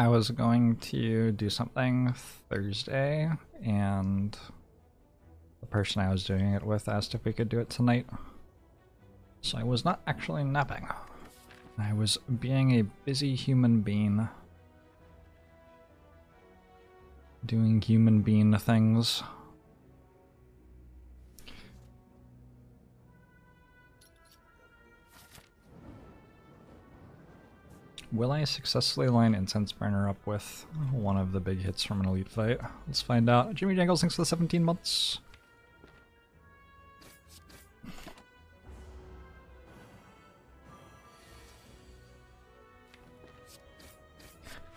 I was going to do something Thursday, and the person I was doing it with asked if we could do it tonight. So I was not actually napping. I was being a busy human being. Doing human being things. Will I successfully line Incense Burner up with one of the big hits from an elite fight? Let's find out. Jimmy Jangles, thanks for the 17 months.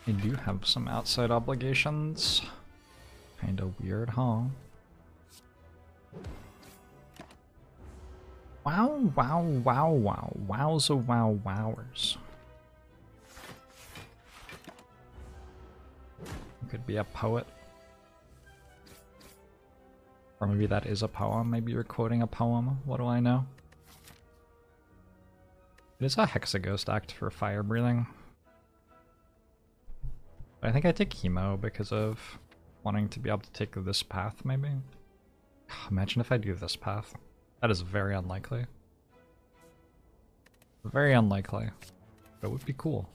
I do have some outside obligations. Kinda weird, huh? Wow, wow, wow, wow. Wowza wow wowers. Could be a poet. Or maybe that is a poem. Maybe you're quoting a poem. What do I know? It is a Hexaghost act for fire breathing. I think I take Hemo because of wanting to be able to take this path, maybe? Imagine if I do this path. That is very unlikely. Very unlikely. But it would be cool.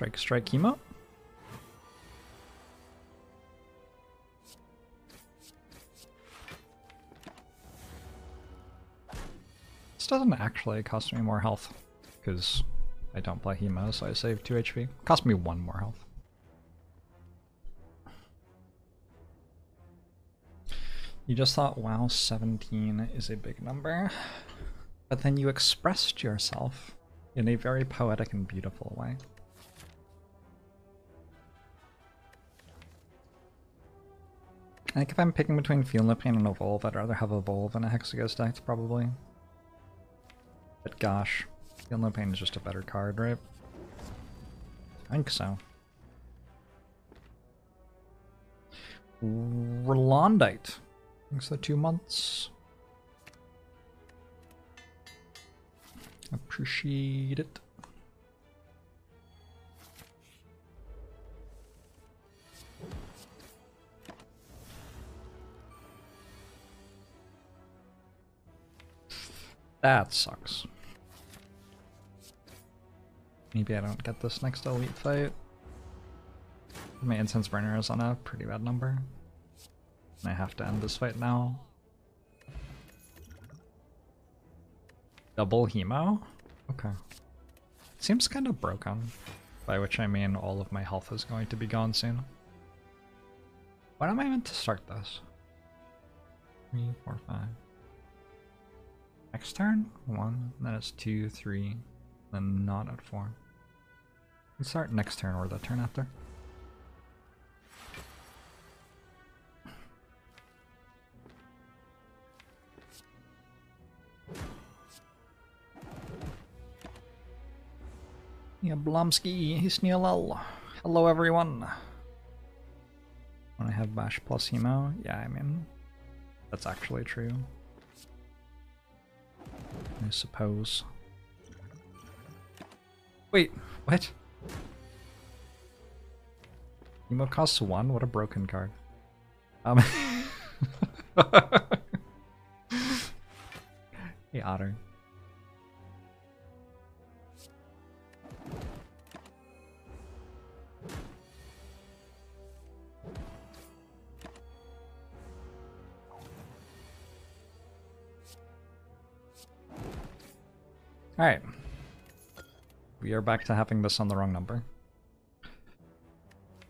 Strike, strike, him up. This doesn't actually cost me more health, because I don't play Hemo, so I save 2 HP. Cost me 1 more health. You just thought, wow, 17 is a big number, but then you expressed yourself in a very poetic and beautiful way. I think if I'm picking between Feel No Pain and Evolve, I'd rather have Evolve and a Hexaghost deck, probably. But gosh, Feel No Pain is just a better card, right? I think so. Rolondite. Thanks for the two months. Appreciate it. That sucks. Maybe I don't get this next elite fight. My incense burner is on a pretty bad number. And I have to end this fight now. Double hemo? Okay. Seems kind of broken. By which I mean all of my health is going to be gone soon. When am I meant to start this? Three, four, five. Next turn? One, then it's two, three, then not at four. We start next turn or the turn after. Yeah, Blomsky, Hisnialel. Hello everyone. When I have Bash plus Hemo, yeah, I mean, that's actually true. I suppose. Wait, what? Hemo costs one? What a broken card. Um Hey Otter. Alright. We are back to having this on the wrong number.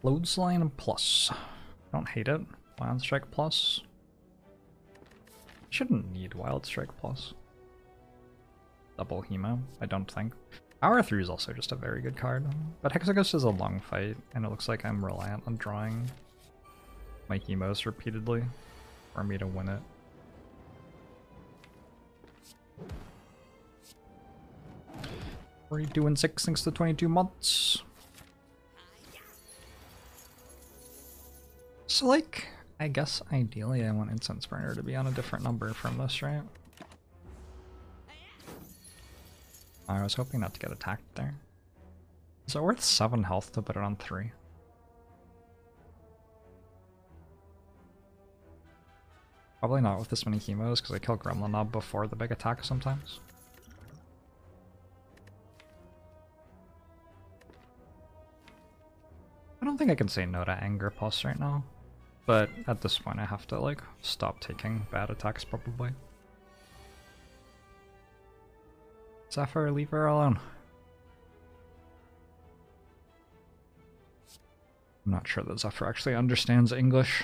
Clothesline plus. Don't hate it. Wild Strike plus. Shouldn't need Wild Strike plus. Double Hemo, I don't think. Power Through is also just a very good card. But Hexaghost is a long fight, and it looks like I'm reliant on drawing my Hemos repeatedly for me to win it. What are you doing six thanks to 22 months? So like, I guess ideally I want Incense Burner to be on a different number from this, right? I was hoping not to get attacked there. Is it worth 7 health to put it on 3? Probably not with this many Hemos, because I kill Gremlin Nob before the big attack sometimes. I don't think I can say no to Anger Plus right now, but at this point I have to like stop taking bad attacks probably. Zephyr, leave her alone. I'm not sure that Zephyr actually understands English,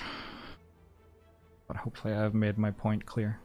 but hopefully I've made my point clear.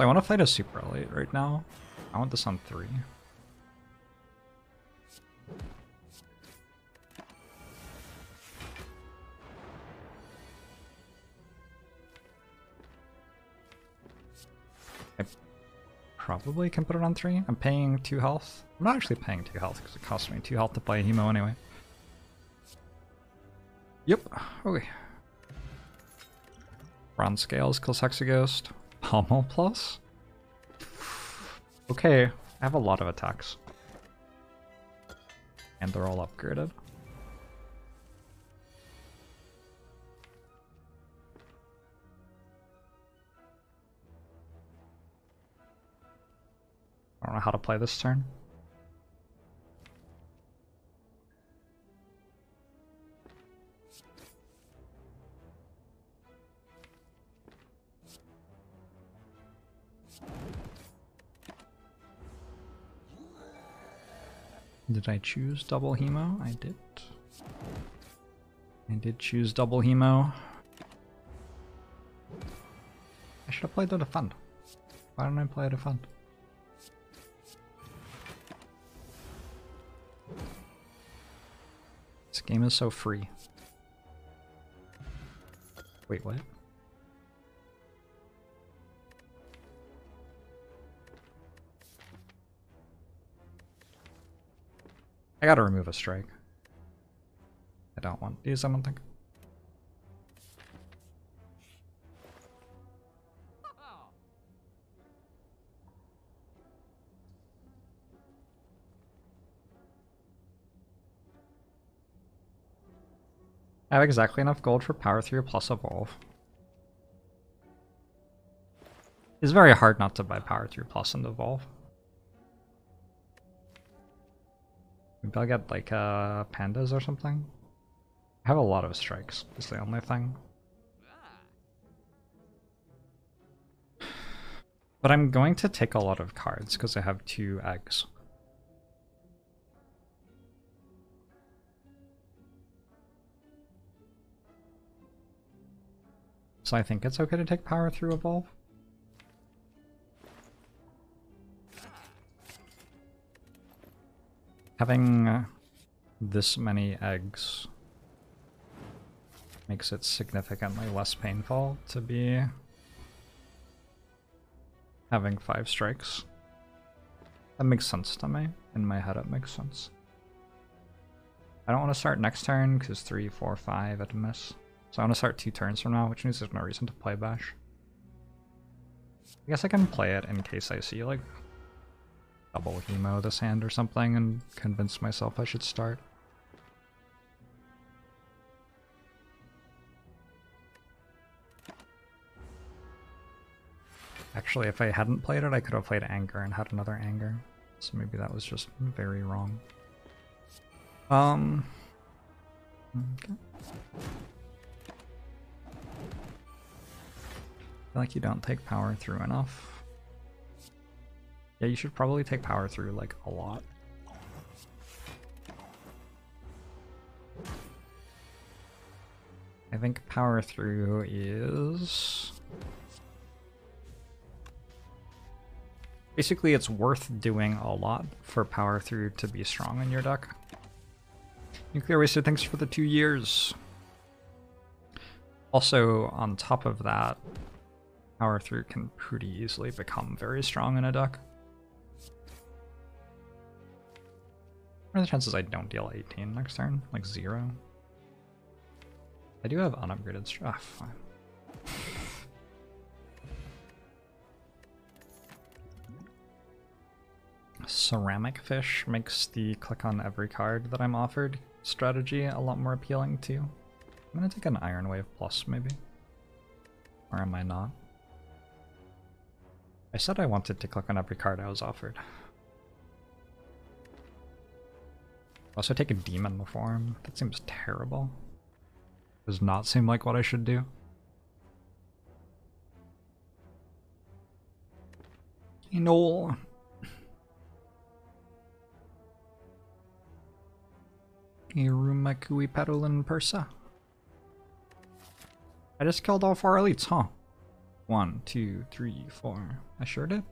So I want to fight a super elite right now. I want this on three. I probably can put it on three. I'm paying two health. I'm not actually paying two health because it costs me two health to play Hemo anyway. Yep. Okay. Bronze scales kills Hexaghost. Pommel plus? Okay, I have a lot of attacks. And they're all upgraded. I don't know how to play this turn. Did I choose double hemo? I did. I did choose double hemo. I should have played the defend. Why don't I play a defend? This game is so free. Wait, what? I gotta remove a strike. I don't want these, I don't think. I have exactly enough gold for power through plus evolve. It's very hard not to buy power through plus and evolve. Maybe I'll get like uh, pandas or something. I have a lot of strikes, is the only thing. But I'm going to take a lot of cards because I have two eggs. So I think it's okay to take power through evolve. Having uh, this many eggs makes it significantly less painful to be having five strikes. That makes sense to me. In my head, it makes sense. I don't want to start next turn because three, four, five a miss. So I want to start two turns from now, which means there's no reason to play Bash. I guess I can play it in case I see like double hemo this hand or something and convince myself I should start. Actually, if I hadn't played it, I could have played Anger and had another Anger. So maybe that was just very wrong. Um... Okay. feel like you don't take power through enough. Yeah, you should probably take power through like a lot. I think power through is... Basically, it's worth doing a lot for power through to be strong in your deck. Nuclear Wasted, thanks for the two years. Also, on top of that, power through can pretty easily become very strong in a deck. What are the chances I don't deal 18 next turn? Like zero? I do have unupgraded stuff. Ah, fine. Ceramic Fish makes the click on every card that I'm offered strategy a lot more appealing too. I'm gonna take an Iron Wave Plus maybe. Or am I not? I said I wanted to click on every card I was offered. Also take a demon form. That seems terrible. Does not seem like what I should do. You know. Irumakui Pedalin Persa. I just killed all four elites, huh? One, two, three, four. I sure did.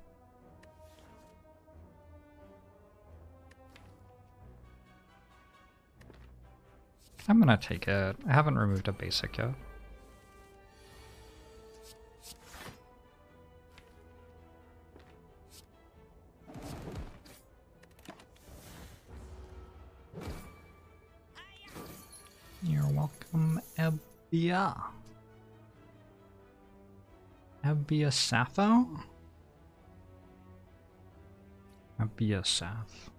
I'm gonna take it. I haven't removed a basic yet. You're welcome, Ebbia. Ebbia Sappho? Ebbia Sapph.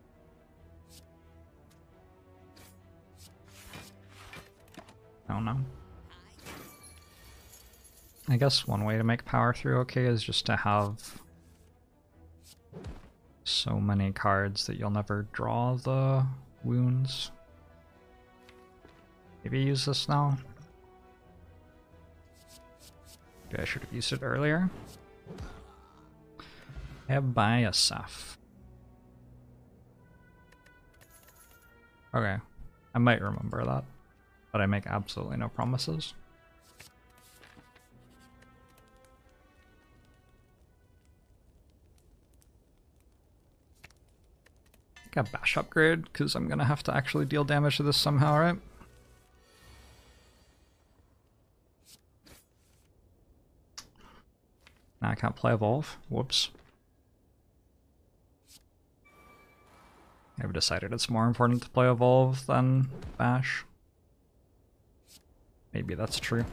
Don't know. I guess one way to make power through okay is just to have so many cards that you'll never draw the wounds. Maybe use this now. Maybe I should have used it earlier. Ebiasaph. Okay, I might remember that but I make absolutely no promises. Got bash upgrade, because I'm gonna have to actually deal damage to this somehow, right? Now I can't play Evolve. Whoops. I've decided it's more important to play Evolve than Bash. Maybe that's true.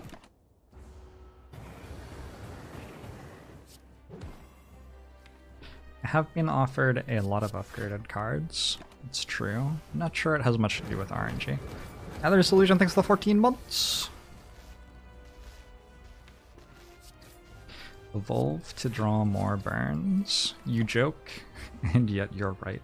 I have been offered a lot of upgraded cards. It's true. I'm not sure it has much to do with RNG. Other solution thanks for the 14 months. Evolve to draw more burns. You joke, and yet you're right.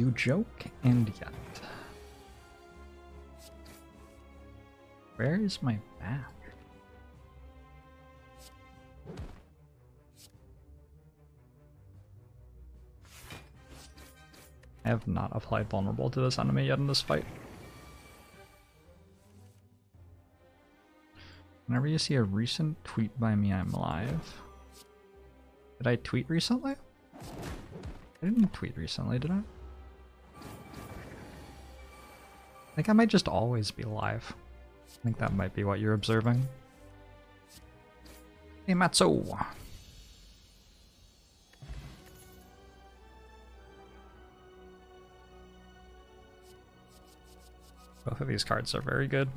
You joke, and yet. Where is my back? I have not applied vulnerable to this enemy yet in this fight. Whenever you see a recent tweet by me, I'm live. Did I tweet recently? I didn't tweet recently, did I? Think I might just always be alive. I think that might be what you're observing. Hey, Matzo! Both of these cards are very good.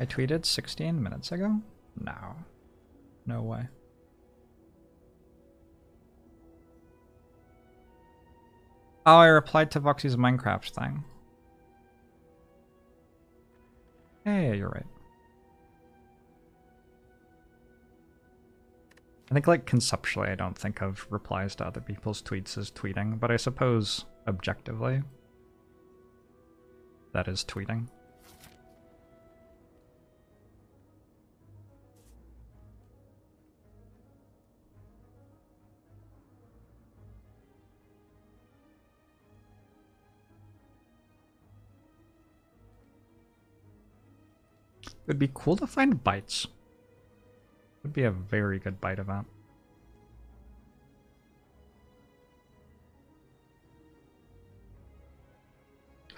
I tweeted 16 minutes ago? No. No way. Oh, I replied to Voxy's Minecraft thing. Yeah, you're right. I think, like, conceptually, I don't think of replies to other people's tweets as tweeting, but I suppose, objectively, that is tweeting. It would be cool to find bites. Would be a very good bite event.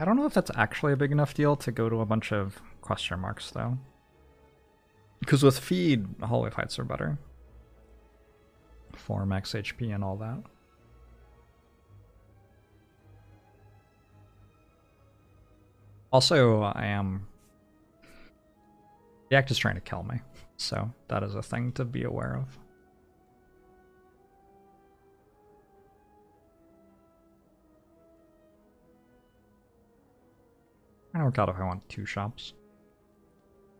I don't know if that's actually a big enough deal to go to a bunch of question marks, though. Because with feed, hallway fights are better. 4 max HP and all that. Also, I am the act is trying to kill me, so that is a thing to be aware of. I don't work out if I want two shops.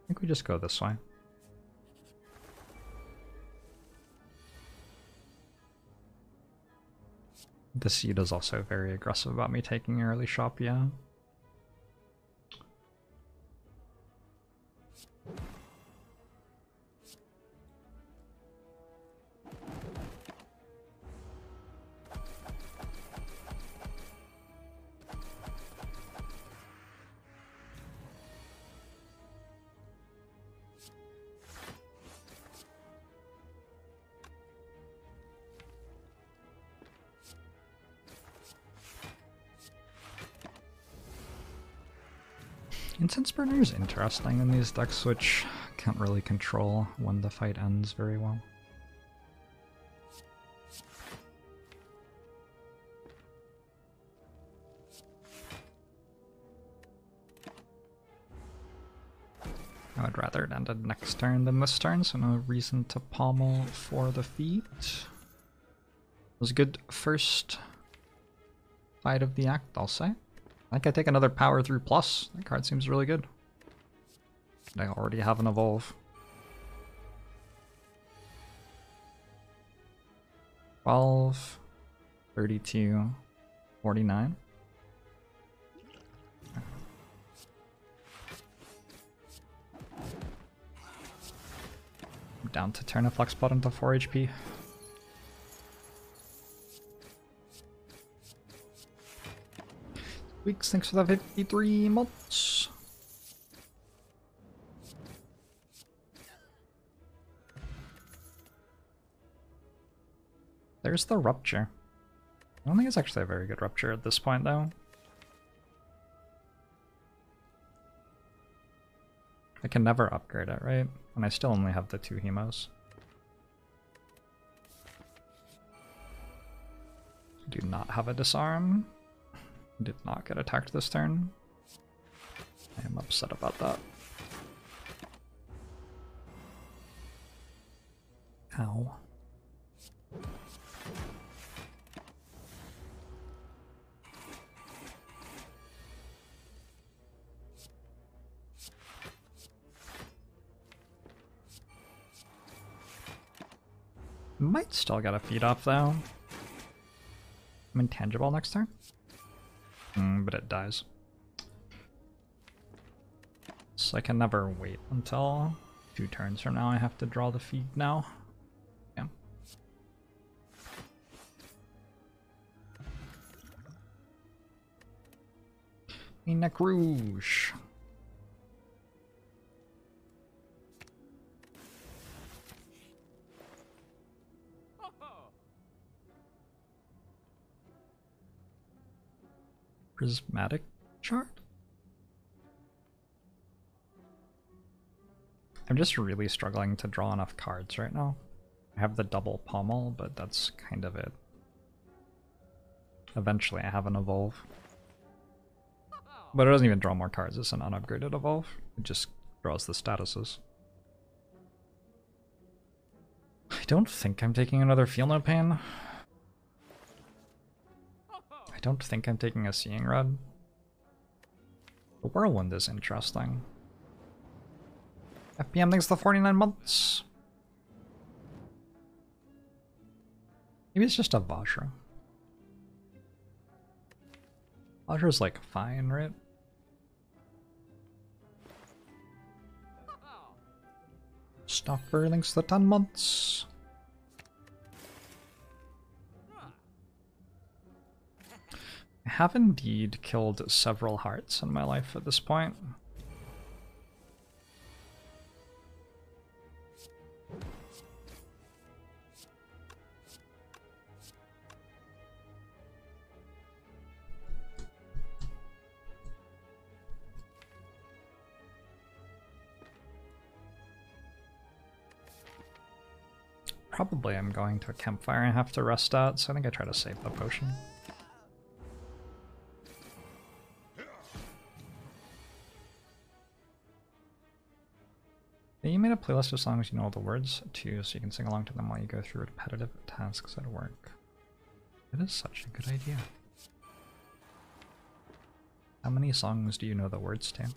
I think we just go this way. The seed is also very aggressive about me taking early shop, yeah. Is interesting in these decks, which can't really control when the fight ends very well. I would rather it ended next turn than this turn, so no reason to pommel for the feed. It was a good first fight of the act, I'll say. I think I take another power through plus. That card seems really good. I already have an evolve. Twelve, thirty-two, forty-nine. down to turn a flex button to 4 HP. Weeks. Thanks for the 53 months. There's the rupture. I don't think it's actually a very good rupture at this point, though. I can never upgrade it, right? And I still only have the two hemos. Do not have a disarm. Did not get attacked this turn. I am upset about that. Ow. Might still get a feed off though. I'm intangible next turn. Mm, but it dies. So I can never wait until two turns from now. I have to draw the feed now. Yeah. A prismatic shard? I'm just really struggling to draw enough cards right now. I have the double pommel, but that's kind of it. Eventually I have an evolve. But it doesn't even draw more cards, it's an unupgraded evolve. It just draws the statuses. I don't think I'm taking another Feel No Pain. I don't think I'm taking a Seeing Rod. The Whirlwind is interesting. FPM thinks the 49 months. Maybe it's just a Vajra. Vajra's like fine, right? Stop for links the 10 months. I have indeed killed several hearts in my life at this point. Probably I'm going to a campfire and have to rest out, so I think I try to save the potion. You made a playlist of songs you know all the words to, so you can sing along to them while you go through repetitive tasks at work. It is such a good idea. How many songs do you know the words to?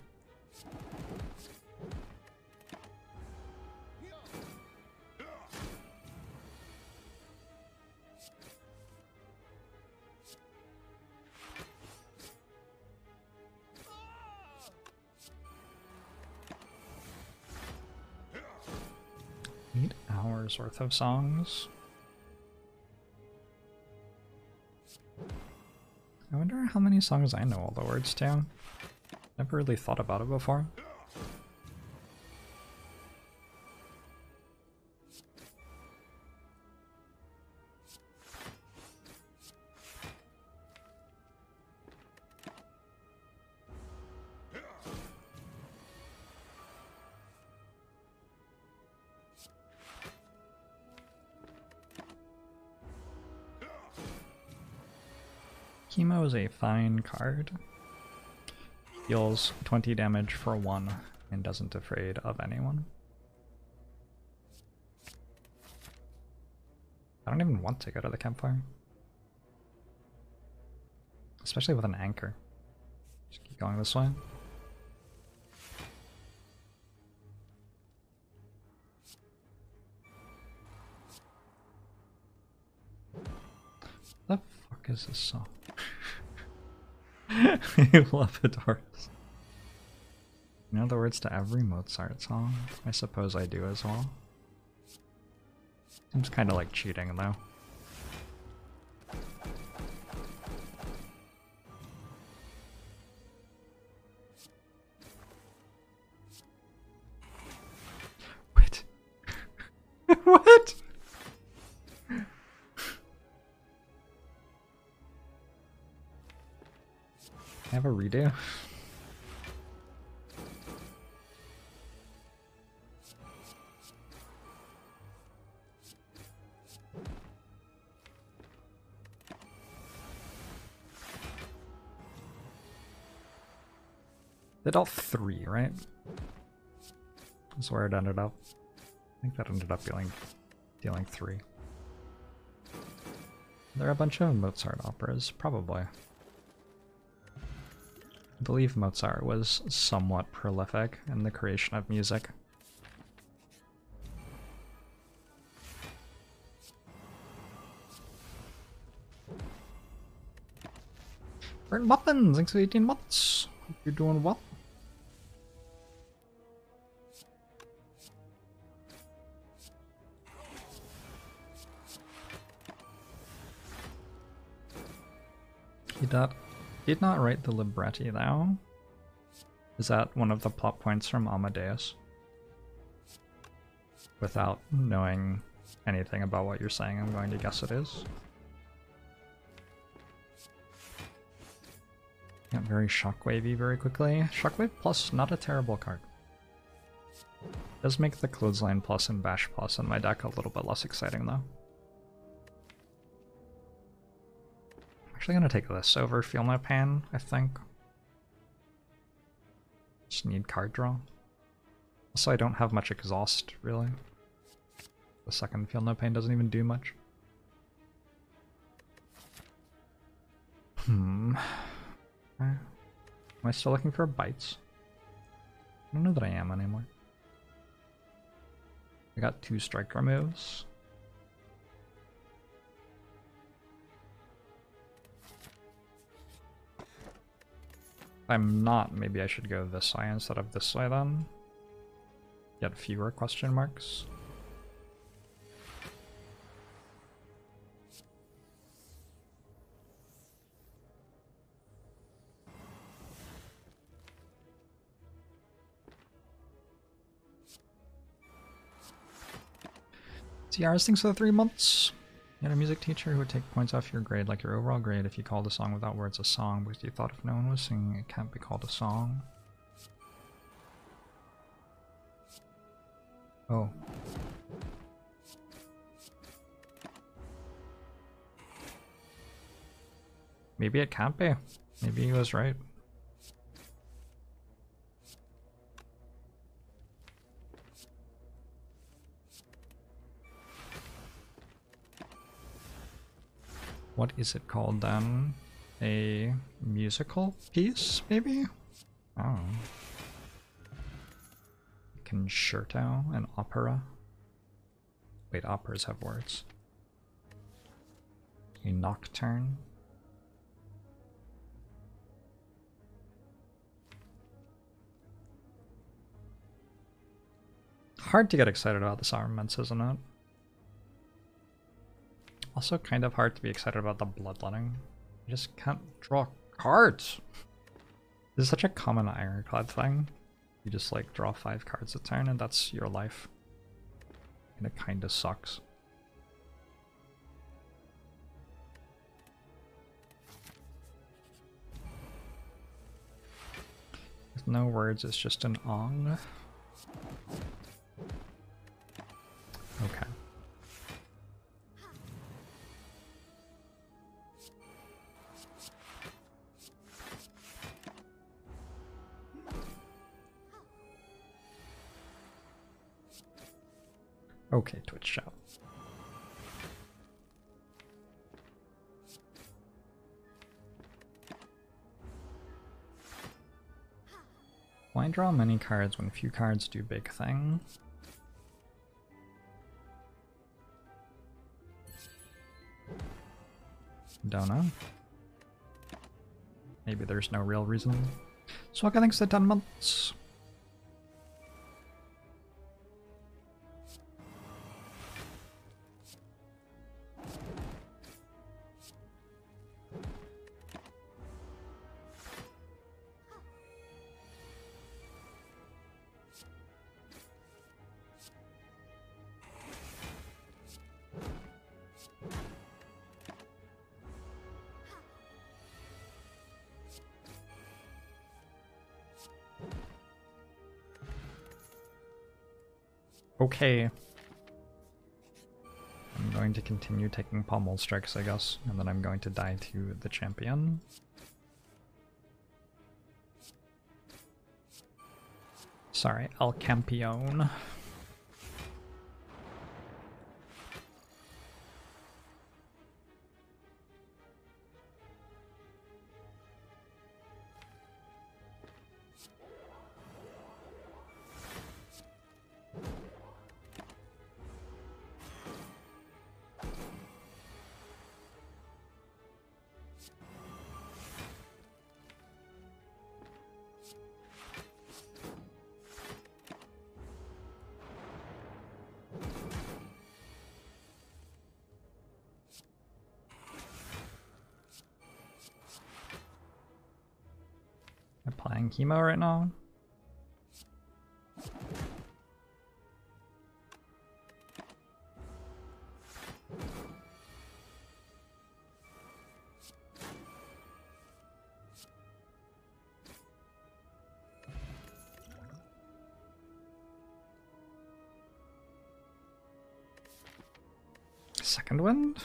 Hours worth of songs. I wonder how many songs I know all the words to. Never really thought about it before. Is a fine card. Deals 20 damage for one and doesn't afraid of anyone. I don't even want to go to the campfire. Especially with an anchor. Just keep going this way. What The fuck is this song? Adoris. You know the words to every Mozart song? I suppose I do as well. Seems kind of like cheating though. All three, right? That's where it ended up. I think that ended up dealing, dealing three. There are a bunch of Mozart operas, probably. I believe Mozart was somewhat prolific in the creation of music. Burnt Muffins, thanks for 18 months. Hope you're doing well. Did did not write the libretti though. Is that one of the plot points from Amadeus? Without knowing anything about what you're saying, I'm going to guess it is. Got very shockwavy very quickly. Shockwave plus, not a terrible card. Does make the clothesline plus and bash plus in my deck a little bit less exciting though. Actually gonna take this over Feel No Pain, I think. Just need card draw. Also, I don't have much exhaust, really. The second Feel No Pain doesn't even do much. Hmm. Am I still looking for bites? I don't know that I am anymore. I got two strike removes. I'm not, maybe I should go this way instead of this way then. Get fewer question marks. TRs thinks of the three months. You had a music teacher who would take points off your grade, like your overall grade, if you called a song without words a song, because you thought if no one was singing, it can't be called a song. Oh. Maybe it can't be. Maybe he was right. What is it called then? A musical piece, maybe? Oh. Concerto, an opera. Wait, operas have words. A nocturne. Hard to get excited about this armaments, isn't it? Also kind of hard to be excited about the bloodletting. You just can't draw cards. This is such a common ironclad thing. You just like draw five cards a turn and that's your life. And it kinda sucks. With no words, it's just an ong. Draw many cards when few cards do big thing? Don't know. Maybe there's no real reason. So, Swaka thanks for 10 months. Okay. I'm going to continue taking pommel strikes, I guess, and then I'm going to die to the champion. Sorry, El Campione. Applying Hemo right now. Second wind?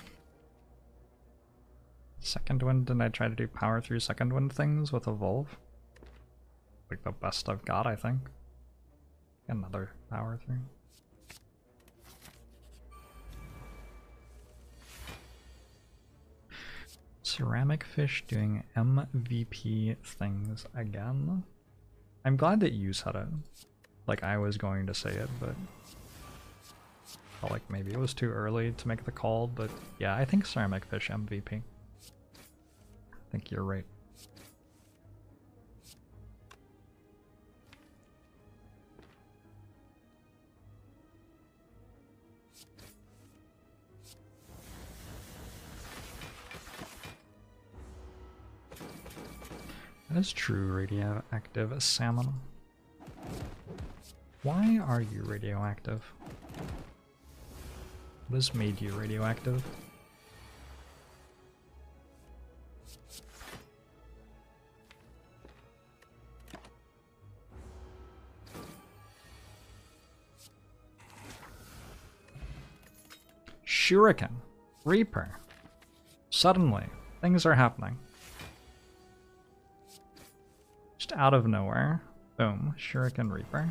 Second wind, and I try to do power through second wind things with Evolve like the best I've got, I think. Another power thing. Ceramic fish doing MVP things again. I'm glad that you said it. Like I was going to say it, but felt like maybe it was too early to make the call, but yeah, I think ceramic fish MVP. I think you're right. Is true radioactive salmon. Why are you radioactive? What has made you radioactive? Shuriken. Reaper. Suddenly, things are happening. Just out of nowhere. Boom. Shuriken Reaper.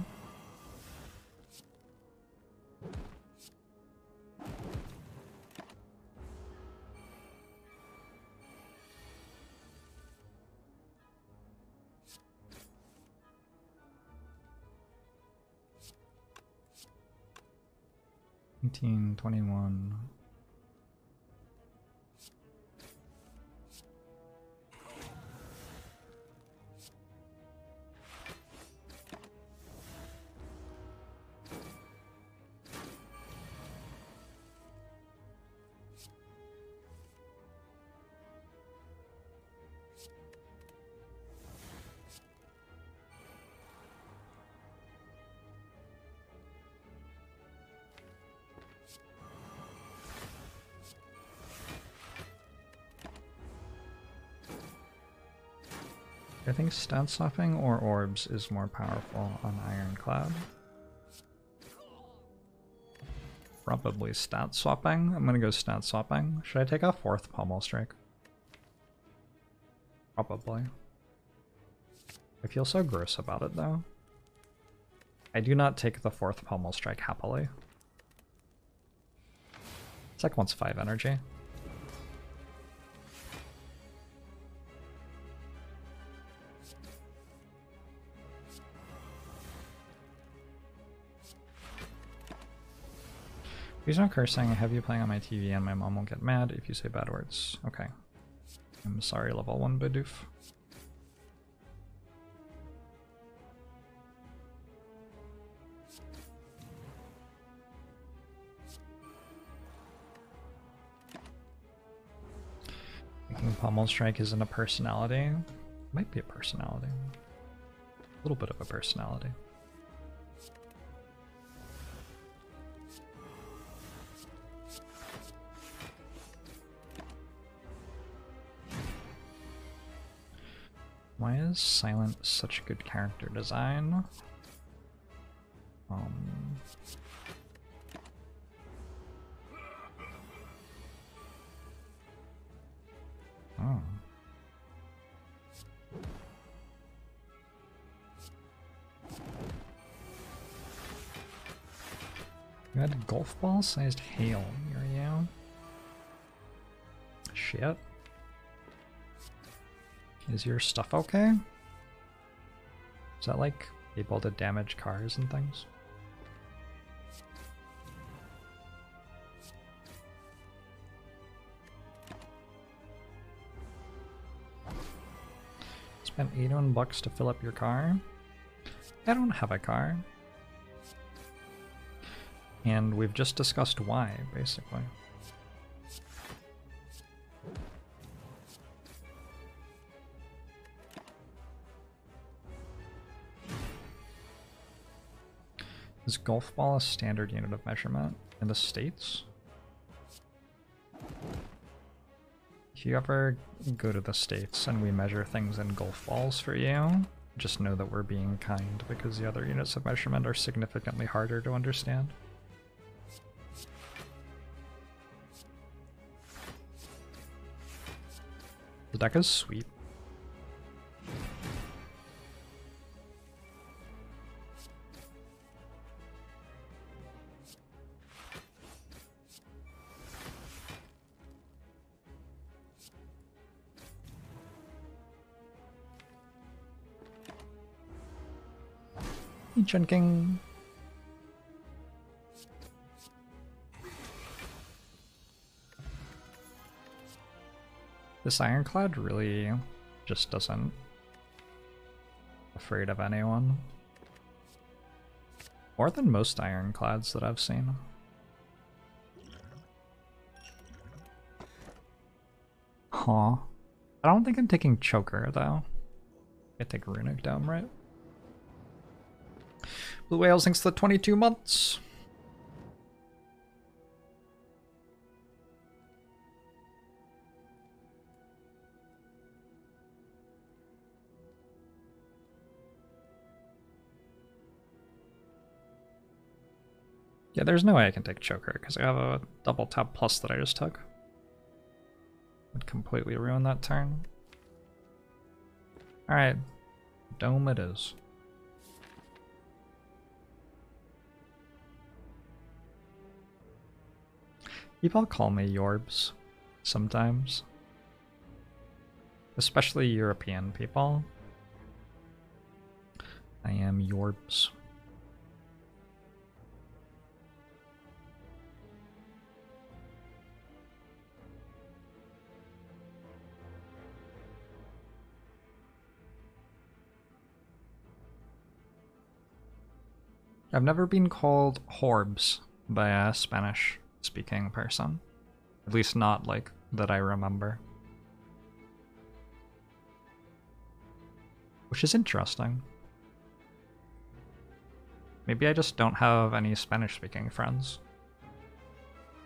Nineteen twenty I think stat swapping or orbs is more powerful on Ironclad. Probably stat swapping. I'm gonna go stat swapping. Should I take a fourth pommel strike? Probably. I feel so gross about it though. I do not take the fourth pommel strike happily. It's like once five energy. Please no cursing. I have you playing on my TV and my mom will get mad if you say bad words. Okay. I'm sorry, level 1 Bidoof. Thinking Pommel Strike isn't a personality. Might be a personality. A little bit of a personality. Why is Silent such a good character design? Um... Oh. You had golf ball sized hail you. Shit. Is your stuff okay? Is that like able to damage cars and things? Spent 81 bucks to fill up your car? I don't have a car. And we've just discussed why, basically. Is golf ball a standard unit of measurement in the States? If you ever go to the States and we measure things in golf balls for you, just know that we're being kind because the other units of measurement are significantly harder to understand. The deck is sweet. King. This ironclad really just doesn't afraid of anyone. More than most ironclads that I've seen. Huh. I don't think I'm taking choker though. I take Runic Dome, right? Blue Whales thanks the 22 months. Yeah, there's no way I can take Choker because I have a double tap plus that I just took. Would completely ruin that turn. Alright, Dome it is. People call me Yorbs sometimes. Especially European people. I am Yorbs. I've never been called Horbs by a Spanish speaking person. At least not like that I remember. Which is interesting. Maybe I just don't have any Spanish speaking friends.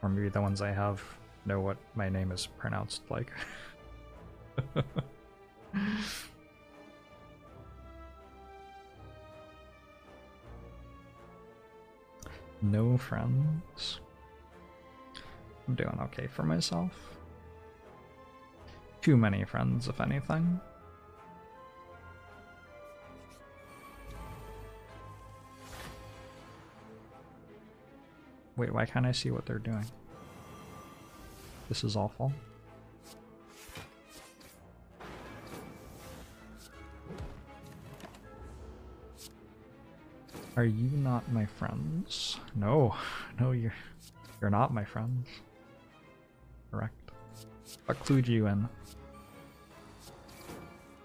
Or maybe the ones I have know what my name is pronounced like. No friends. I'm doing okay for myself. Too many friends, if anything. Wait, why can't I see what they're doing? This is awful. Are you not my friends? No, no, you're you're not my friends. Correct. What clued you in?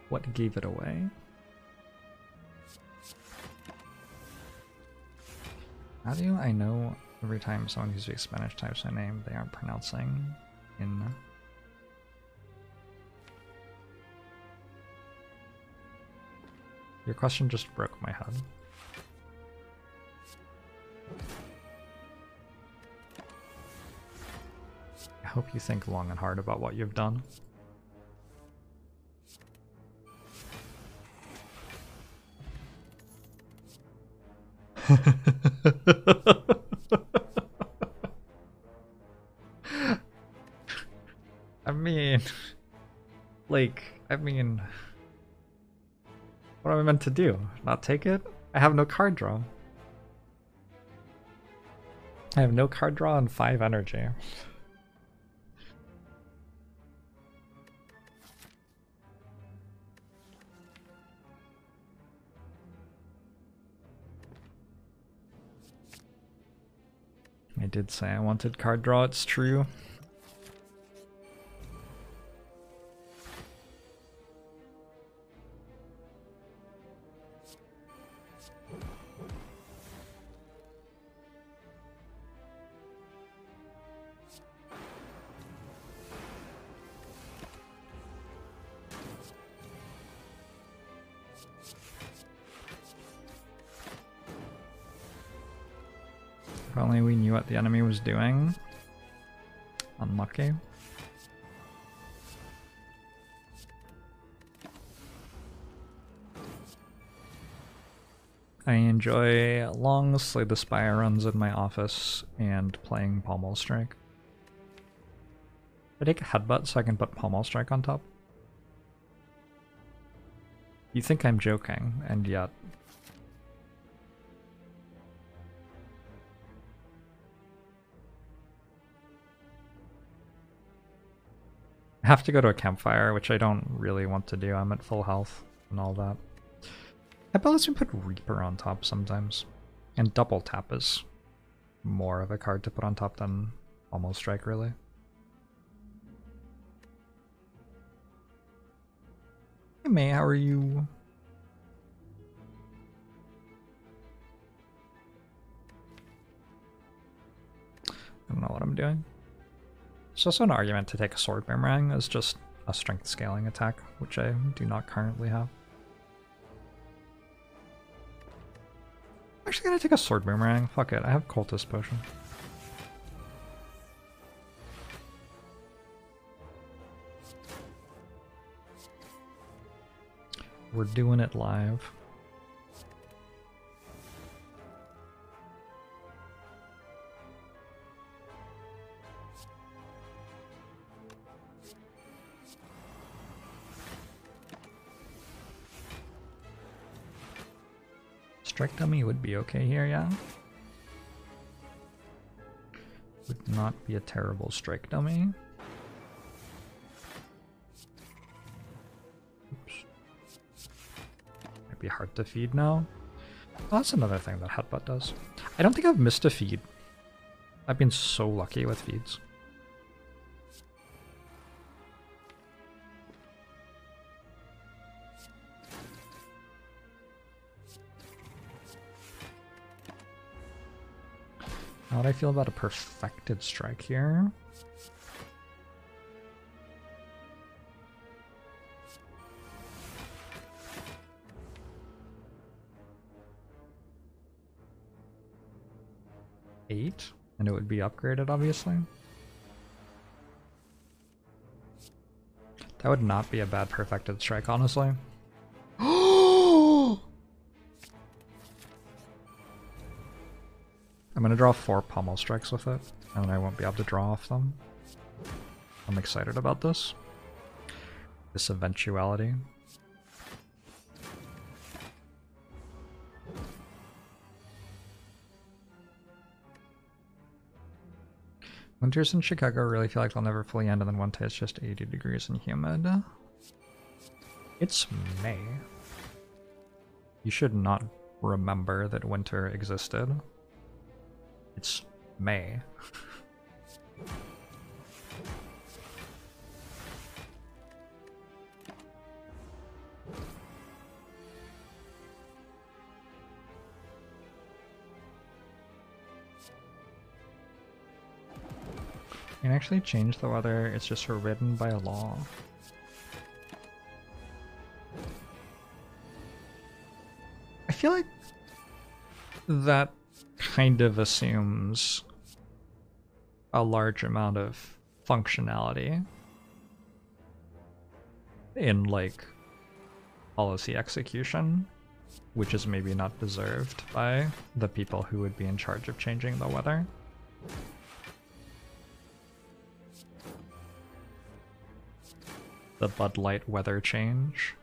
What gave it away? How do I know every time someone who speaks Spanish types my name, they aren't pronouncing in Your question just broke my head. Hope you think long and hard about what you've done. I mean, like, I mean, what am I meant to do? Not take it? I have no card draw. I have no card draw and 5 energy. I did say I wanted card draw, it's true. Doing. Unlucky. I enjoy long Slay the Spire runs in my office and playing Pommel Strike. I take a headbutt so I can put Pommel Strike on top. You think I'm joking, and yet have to go to a campfire, which I don't really want to do. I'm at full health and all that. I bet let's put Reaper on top sometimes. And double tap is more of a card to put on top than almost strike, really. Hey May, how are you? I don't know what I'm doing. It's also an argument to take a sword boomerang as just a strength scaling attack, which I do not currently have. I'm actually gonna take a sword boomerang. Fuck it, I have cultist potion. We're doing it live. Strike dummy would be okay here, yeah? Would not be a terrible strike dummy. Oops. Might be hard to feed now. That's another thing that Headbutt does. I don't think I've missed a feed. I've been so lucky with feeds. How would I feel about a perfected strike here? Eight, and it would be upgraded, obviously. That would not be a bad perfected strike, honestly. I'm gonna draw four pommel strikes with it, and I won't be able to draw off them. I'm excited about this. This eventuality. Winters in Chicago really feel like they'll never fully end, and then one day it's just 80 degrees and humid. It's May. You should not remember that winter existed. It's May. You can actually change the weather, it's just forbidden by a law. I feel like that kind of assumes a large amount of functionality in like policy execution, which is maybe not deserved by the people who would be in charge of changing the weather. The Bud Light weather change.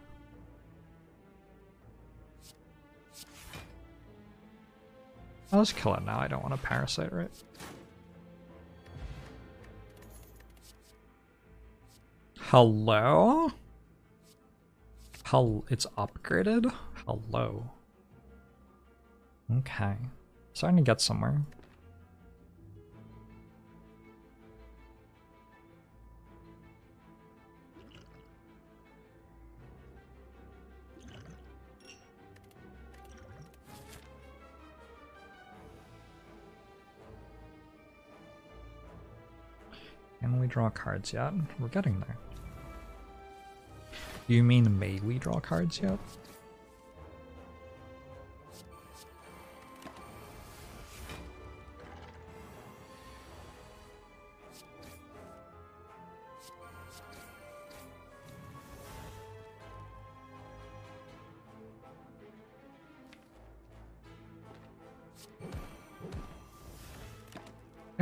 I'll just kill it now, I don't want a parasite, right? Hello? Hell, it's upgraded? Hello. Okay. Starting to get somewhere. We draw cards yet? We're getting there. You mean may we draw cards yet?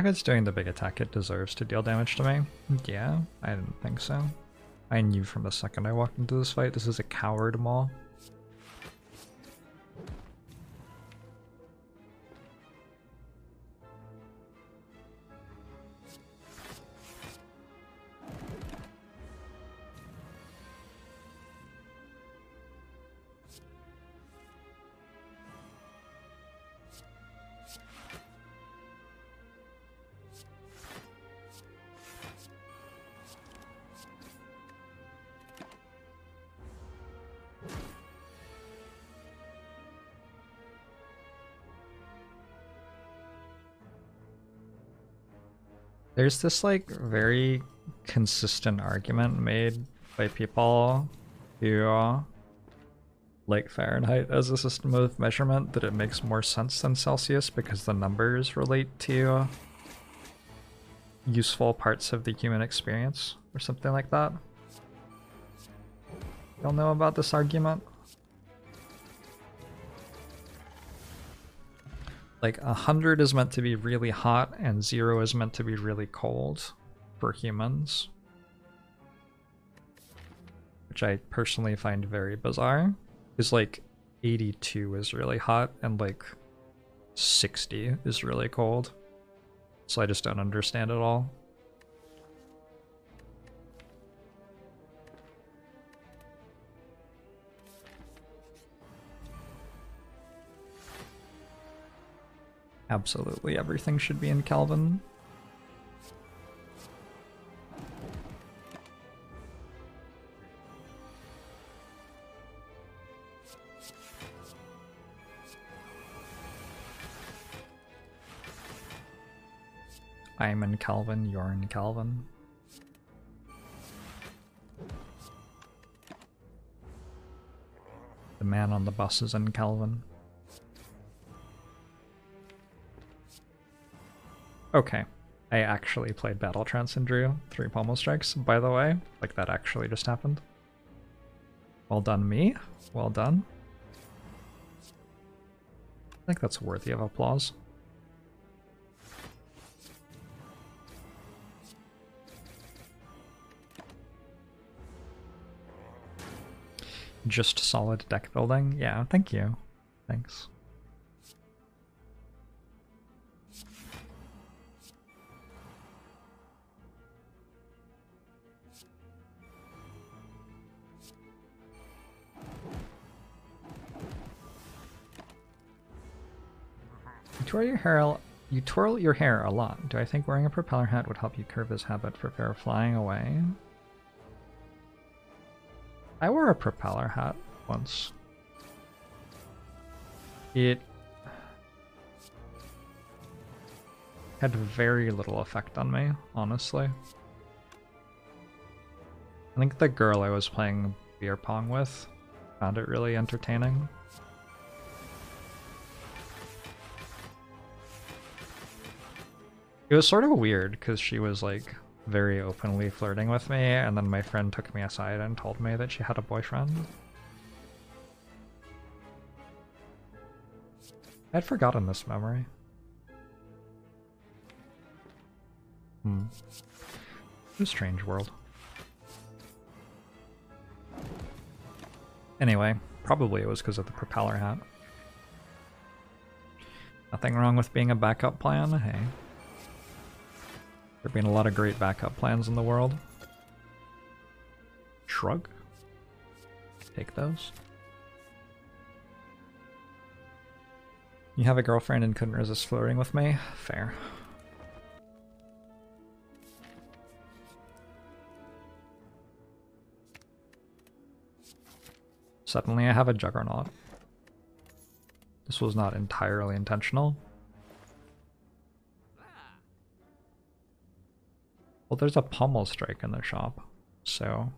If it's doing the big attack, it deserves to deal damage to me. Yeah, I didn't think so. I knew from the second I walked into this fight, this is a coward maw. There's this like very consistent argument made by people who like Fahrenheit as a system of measurement that it makes more sense than Celsius because the numbers relate to useful parts of the human experience or something like that. Y'all know about this argument? Like, a 100 is meant to be really hot and 0 is meant to be really cold for humans. Which I personally find very bizarre. Because, like, 82 is really hot and, like, 60 is really cold. So I just don't understand it all. Absolutely everything should be in Kelvin. I'm in Kelvin, you're in Kelvin. The man on the bus is in Kelvin. Okay. I actually played Battle Trance and drew three pommel strikes, by the way. Like, that actually just happened. Well done, me. Well done. I think that's worthy of applause. Just solid deck building? Yeah, thank you. Thanks. Twirl your hair. You twirl your hair a lot. Do I think wearing a propeller hat would help you curb this habit for fear of flying away? I wore a propeller hat once. It had very little effect on me, honestly. I think the girl I was playing beer pong with found it really entertaining. It was sort of weird because she was like very openly flirting with me, and then my friend took me aside and told me that she had a boyfriend. I'd forgotten this memory. Hmm. a strange world. Anyway, probably it was because of the propeller hat. Nothing wrong with being a backup plan, hey. There have been a lot of great backup plans in the world. Shrug. Take those. You have a girlfriend and couldn't resist flirting with me? Fair. Suddenly I have a juggernaut. This was not entirely intentional. Well, there's a pommel strike in the shop, so...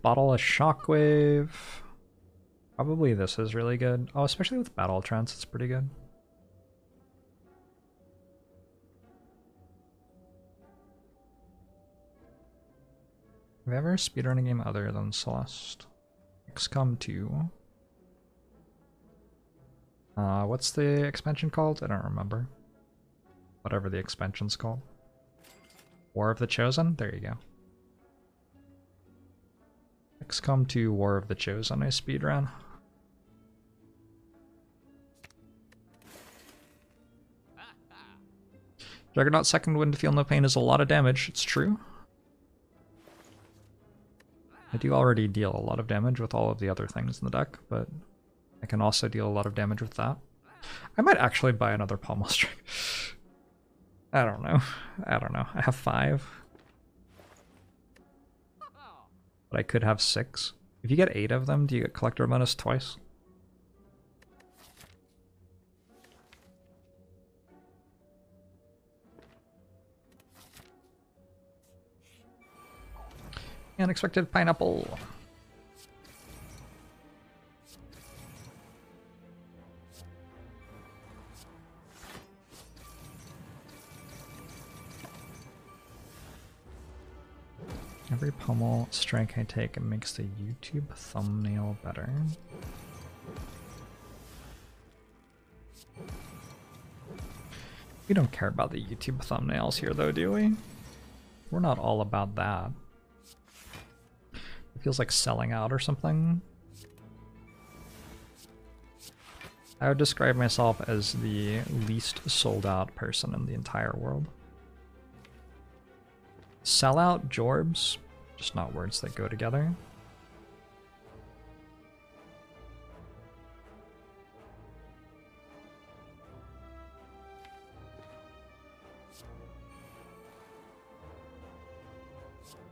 Bottle a shockwave. Probably this is really good. Oh, especially with battle trance, it's pretty good. Have you ever speedrun a game other than Celeste? XCOM 2. Uh, what's the expansion called? I don't remember whatever the expansion's called. War of the Chosen? There you go. XCOM 2 War of the Chosen, I speedrun. Juggernaut second wind to feel no pain is a lot of damage, it's true. I do already deal a lot of damage with all of the other things in the deck, but I can also deal a lot of damage with that. I might actually buy another pommel strike. I don't know. I don't know. I have five. But I could have six. If you get eight of them, do you get collector bonus twice? Unexpected pineapple. Every pommel strike I take makes the YouTube thumbnail better. We don't care about the YouTube thumbnails here though, do we? We're not all about that. It feels like selling out or something. I would describe myself as the least sold out person in the entire world. Sell out Jorbs, just not words that go together.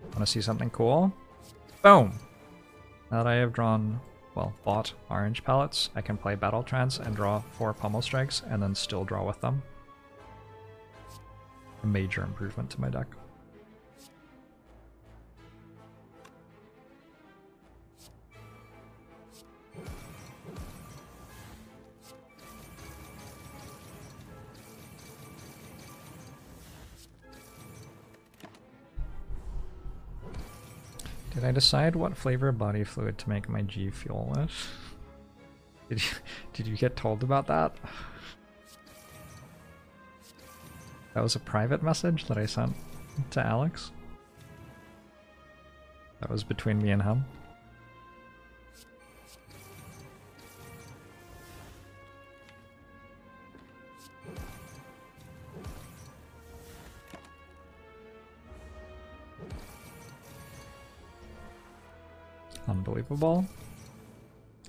Want to see something cool? Boom! Now that I have drawn, well, bought orange pellets, I can play Battle Trance and draw four Pommel Strikes and then still draw with them. A major improvement to my deck. Did I decide what flavor of body fluid to make my G Fuel with? Did you, did you get told about that? That was a private message that I sent to Alex. That was between me and him.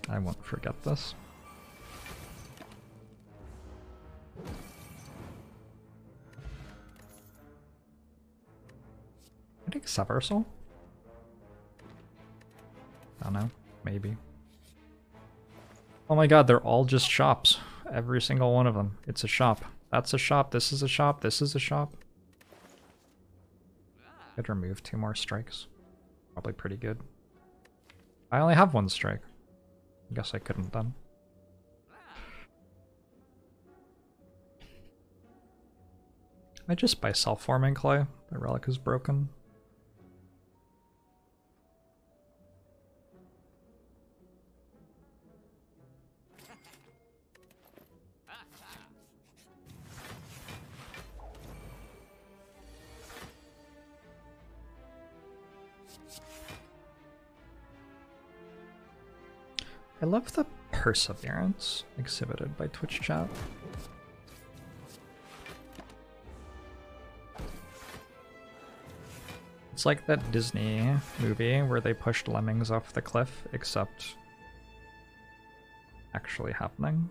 I won't forget this. I think Subversal? I don't know. Maybe. Oh my god, they're all just shops. Every single one of them. It's a shop. That's a shop. This is a shop. This is a shop. Could remove two more strikes. Probably pretty good. I only have one strike. I guess I couldn't then. I just buy self-forming clay. The relic is broken. I love the perseverance exhibited by Twitch chat. It's like that Disney movie where they pushed lemmings off the cliff, except actually happening.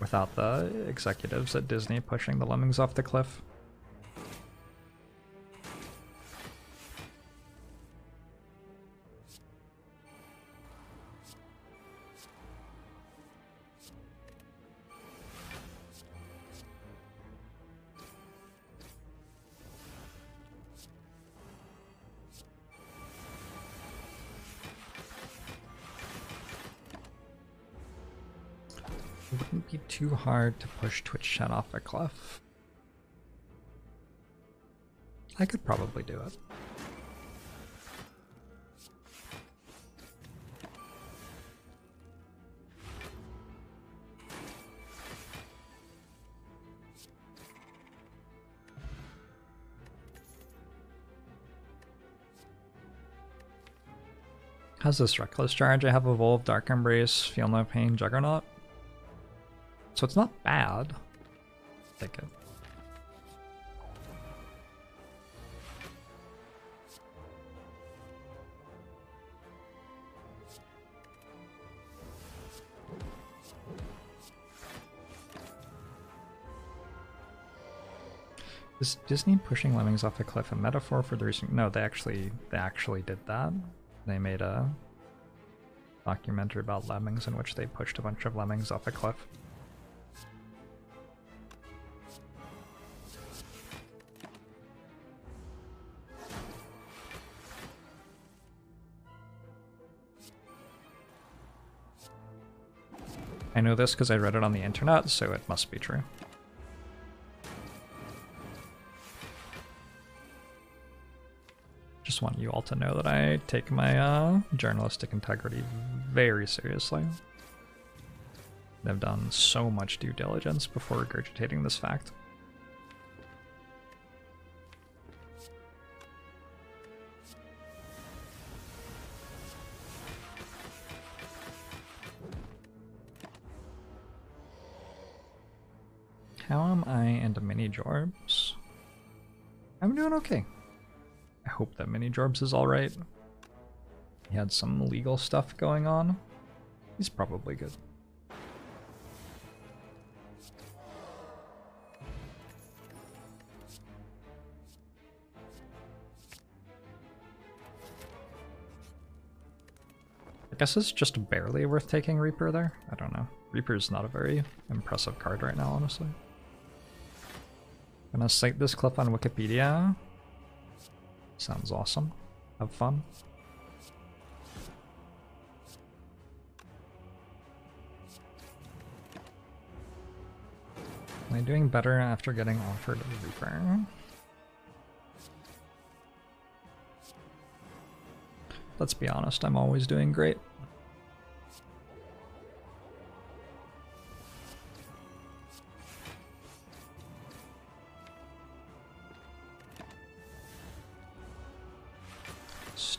Without the executives at Disney pushing the lemmings off the cliff. Hard to push Twitch chat off a cliff. I could probably do it. How's this reckless charge? I have evolved Dark Embrace, Feel No Pain, Juggernaut. So it's not bad. Take it. Is Disney pushing lemmings off a cliff a metaphor for the recent? No, they actually they actually did that. They made a documentary about lemmings in which they pushed a bunch of lemmings off a cliff. Know this because I read it on the internet, so it must be true. Just want you all to know that I take my uh, journalistic integrity very seriously. I've done so much due diligence before regurgitating this fact. How am I into mini Jorbs? I'm doing okay. I hope that mini Jorbs is alright. He had some legal stuff going on. He's probably good. I guess it's just barely worth taking Reaper there. I don't know. Reaper's not a very impressive card right now, honestly. Gonna cite this clip on Wikipedia. Sounds awesome. Have fun. Am I doing better after getting offered a Reaper? Let's be honest, I'm always doing great.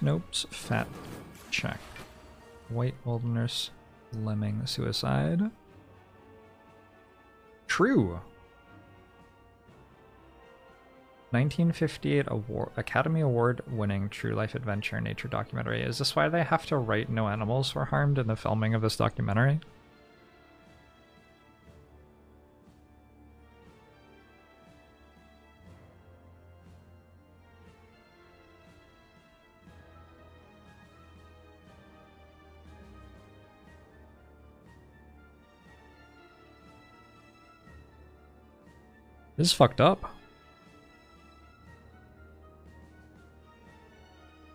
Snopes fat check. White wilderness lemming suicide. True. 1958 award, Academy Award winning true life adventure nature documentary. Is this why they have to write no animals were harmed in the filming of this documentary? This is fucked up.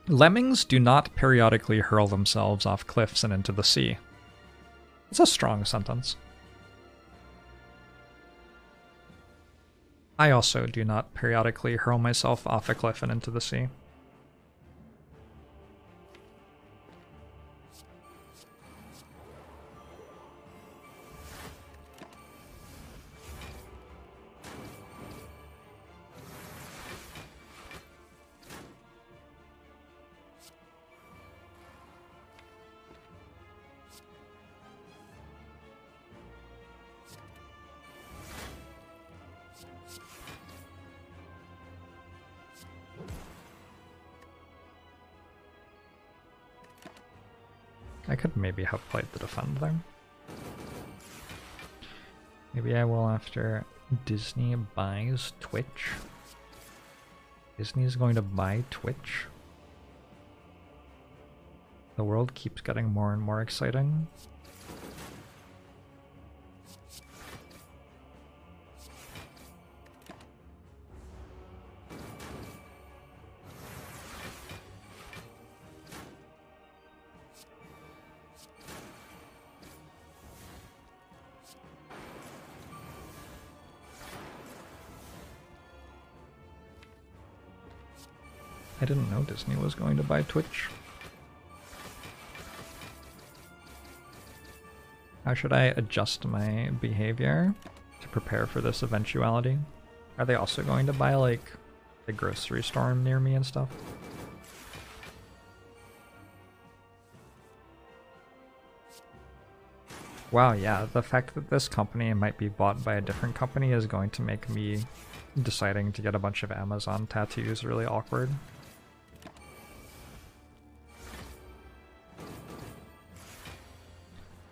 Lemmings do not periodically hurl themselves off cliffs and into the sea. It's a strong sentence. I also do not periodically hurl myself off a cliff and into the sea. I could maybe have played the defend there. Maybe I will after Disney buys Twitch. Disney is going to buy Twitch. The world keeps getting more and more exciting. Didn't know Disney was going to buy Twitch. How should I adjust my behavior to prepare for this eventuality? Are they also going to buy, like, the grocery store near me and stuff? Wow, yeah, the fact that this company might be bought by a different company is going to make me deciding to get a bunch of Amazon tattoos really awkward.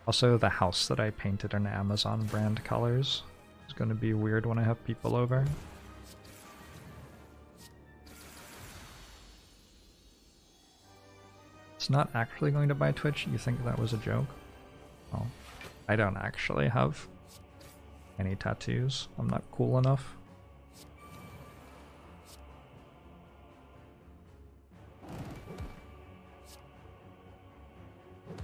Also, the house that I painted in Amazon brand colors is going to be weird when I have people over. It's not actually going to buy Twitch? You think that was a joke? Oh, I don't actually have any tattoos. I'm not cool enough.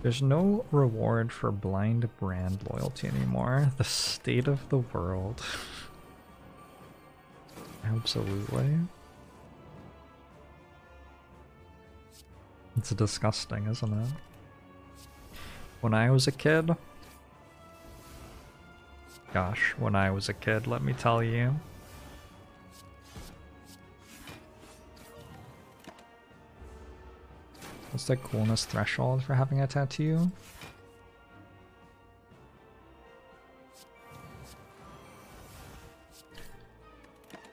There's no reward for blind brand loyalty anymore. The state of the world. Absolutely. It's disgusting, isn't it? When I was a kid, gosh, when I was a kid, let me tell you. What's the coolness threshold for having a tattoo?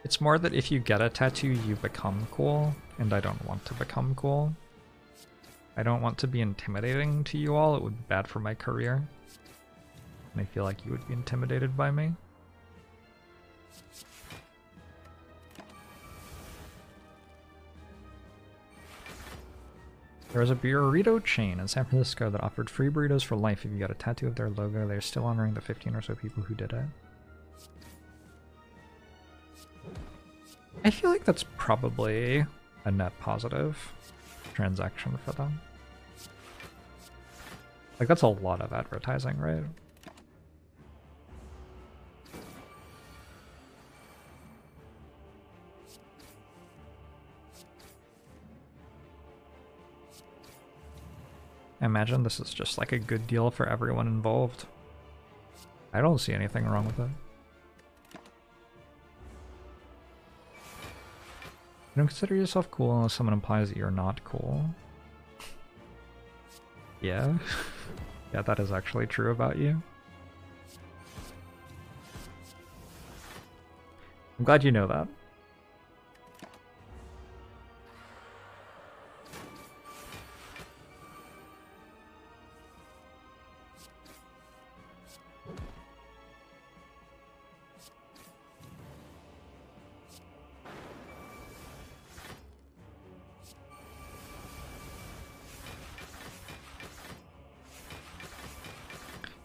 It's more that if you get a tattoo, you become cool, and I don't want to become cool. I don't want to be intimidating to you all, it would be bad for my career. And I feel like you would be intimidated by me. There was a burrito chain in San Francisco that offered free burritos for life if you got a tattoo of their logo. They're still honoring the 15 or so people who did it. I feel like that's probably a net positive transaction for them. Like, that's a lot of advertising, right? I imagine this is just like a good deal for everyone involved. I don't see anything wrong with it. You don't consider yourself cool unless someone implies that you're not cool. Yeah. yeah, that is actually true about you. I'm glad you know that.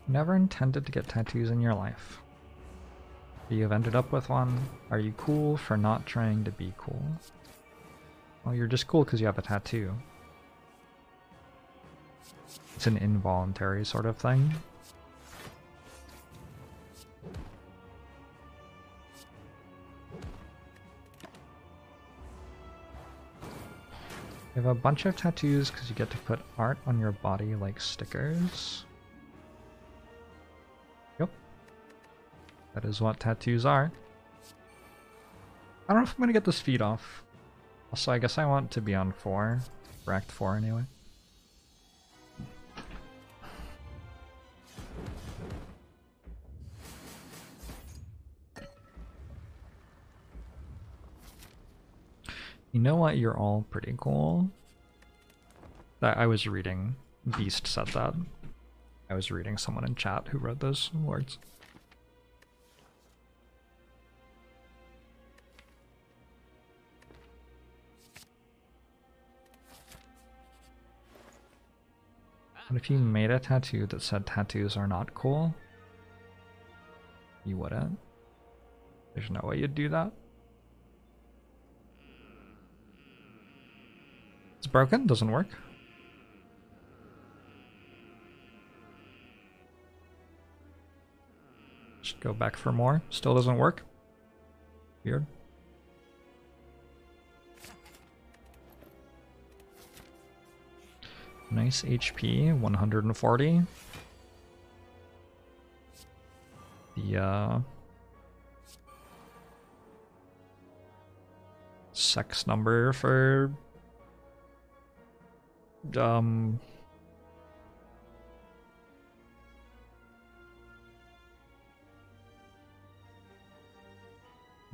Never intended to get tattoos in your life. You've ended up with one. Are you cool for not trying to be cool? Well, you're just cool because you have a tattoo. It's an involuntary sort of thing. You have a bunch of tattoos because you get to put art on your body like stickers. That is what tattoos are. I don't know if I'm gonna get this feed off. Also, I guess I want to be on 4. For Act 4 anyway. You know what? You're all pretty cool. That I was reading. Beast said that. I was reading someone in chat who wrote those words. What if you made a tattoo that said tattoos are not cool? You wouldn't? There's no way you'd do that? It's broken? Doesn't work? Just go back for more. Still doesn't work? Weird. Nice HP, 140. The, uh... Sex number for... Um...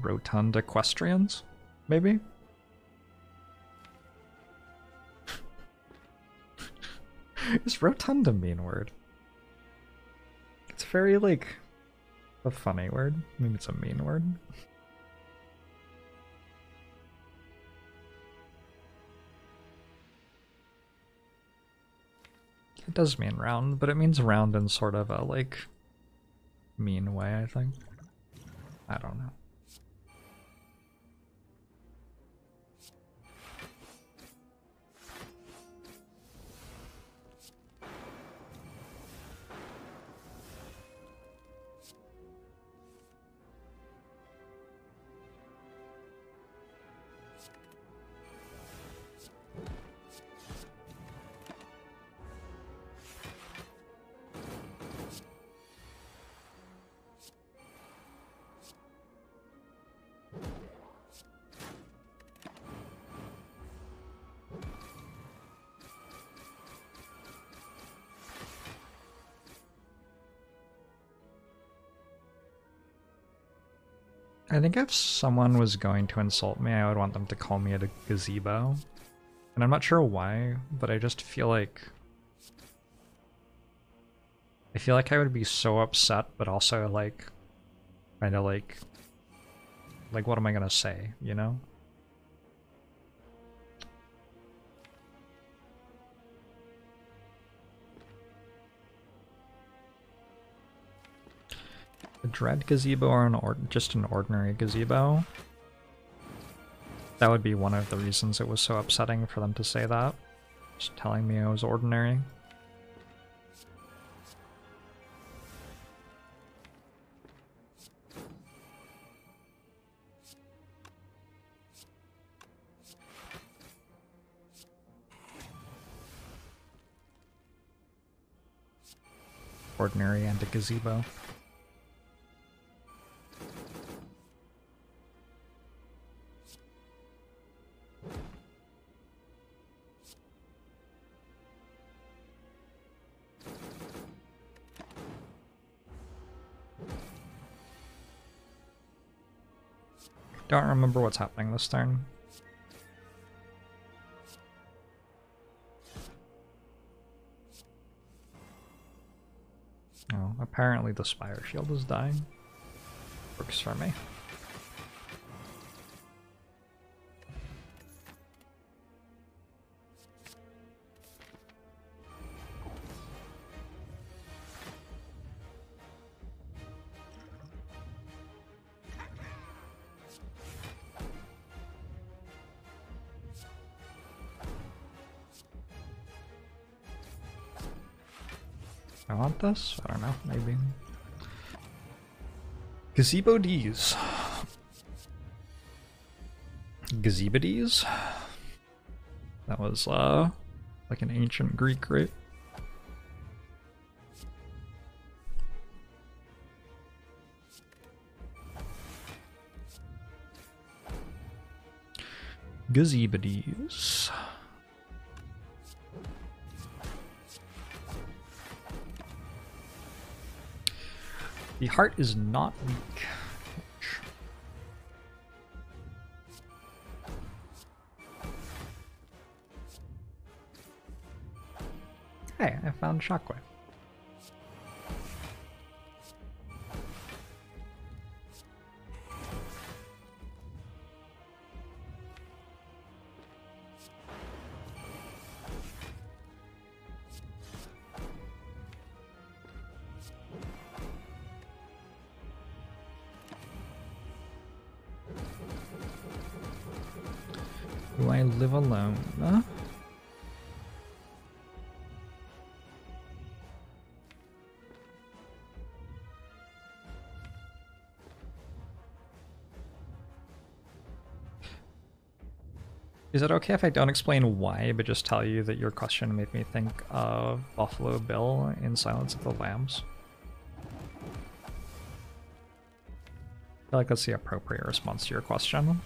Rotund equestrians, maybe? Is rotund a mean word? It's very, like, a funny word. I mean, it's a mean word. It does mean round, but it means round in sort of a, like, mean way, I think. I don't know. I think if someone was going to insult me, I would want them to call me at a gazebo. And I'm not sure why, but I just feel like... I feel like I would be so upset, but also like... Kind of like... Like, what am I gonna say, you know? A dread gazebo or an or just an ordinary gazebo? That would be one of the reasons it was so upsetting for them to say that. Just telling me I was ordinary. Ordinary and a gazebo. Don't remember what's happening this turn. Oh, apparently the Spire Shield is dying. Works for me. This? I don't know, maybe. Gazebo D's. Gazebo That was, uh, like an ancient Greek, right? Gazebodies. The heart is not weak. Hey, I found Shockwave. Is it okay if I don't explain why, but just tell you that your question made me think of Buffalo Bill in Silence of the Lambs? I feel like that's the appropriate response to your question.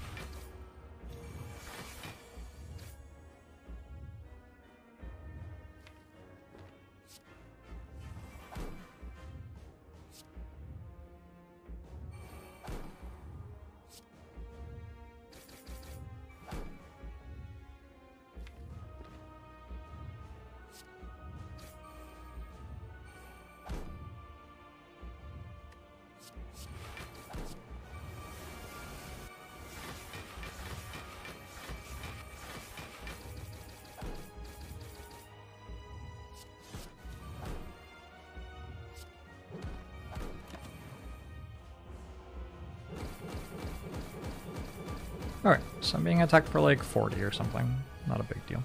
Attacked for like 40 or something. Not a big deal.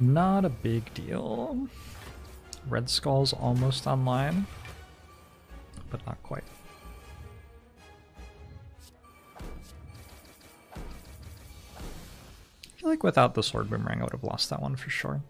Not a big deal. Red Skull's almost online, Like without the Sword Boomerang I would have lost that one for sure.